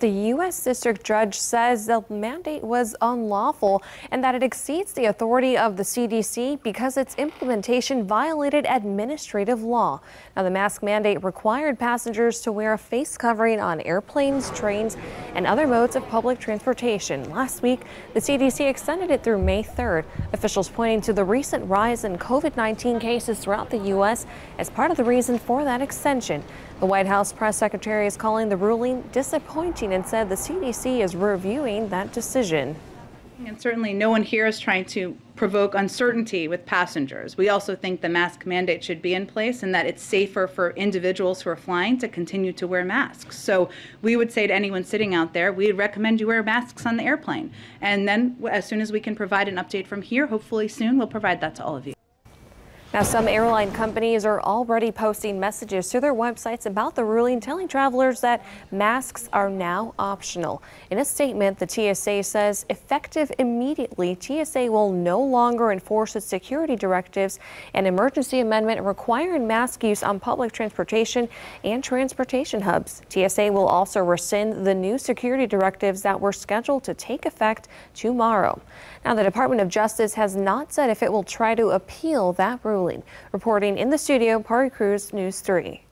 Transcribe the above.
The U.S. District Judge says the mandate was unlawful and that it exceeds the authority of the CDC because its implementation violated administrative law. Now, the mask mandate required passengers to wear a face covering on airplanes, trains, and other modes of public transportation. Last week, the CDC extended it through May 3rd. Officials pointing to the recent rise in COVID 19 cases throughout the U.S. as part of the reason for that extension. The White House press secretary is calling the ruling disappointing and said the CDC is reviewing that decision. And certainly no one here is trying to provoke uncertainty with passengers. We also think the mask mandate should be in place and that it's safer for individuals who are flying to continue to wear masks. So we would say to anyone sitting out there, we recommend you wear masks on the airplane. And then as soon as we can provide an update from here, hopefully soon, we'll provide that to all of you. Now, some airline companies are already posting messages to their websites about the ruling, telling travelers that masks are now optional. In a statement, the TSA says effective immediately, TSA will no longer enforce its security directives and emergency amendment requiring mask use on public transportation and transportation hubs. TSA will also rescind the new security directives that were scheduled to take effect tomorrow. Now, the Department of Justice has not said if it will try to appeal that ruling. Reporting in the studio, Pari Cruz, News 3.